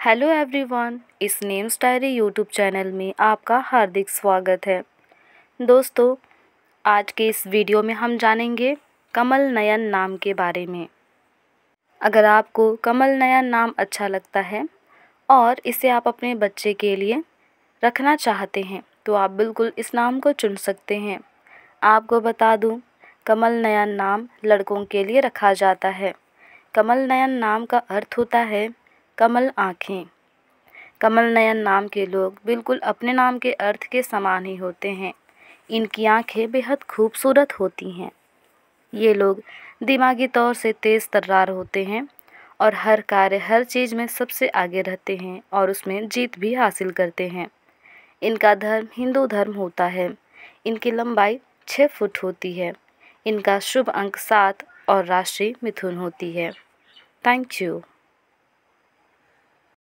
Hello everyone, इस names diary YouTube channel में आपका हार्दिक स्वागत है। दोस्तों, आज के इस वीडियो में हम जानेंगे कमल नयन नाम के बारे में। अगर आपको कमल नयन नाम अच्छा लगता है और इसे आप अपने बच्चे के लिए रखना चाहते हैं तो आप बिल्कुल इस नाम को चुन सकते हैं। आपको बता दूँ, कमल नयन नाम लड़कों के लिए रखा जाता है। कमल नयन नाम का अर्थ होता है कमल आँखें। कमल नयन नाम के लोग बिल्कुल अपने नाम के अर्थ के समान ही होते हैं। इनकी आँखें बेहद खूबसूरत होती हैं। ये लोग दिमागी तौर से तेज़ तर्रार होते हैं और हर कार्य हर चीज़ में सबसे आगे रहते हैं और उसमें जीत भी हासिल करते हैं। इनका धर्म हिंदू धर्म होता है। इनकी लंबाई छः फुट होती है। इनका शुभ अंक सात और राशि मिथुन होती है। Thank you.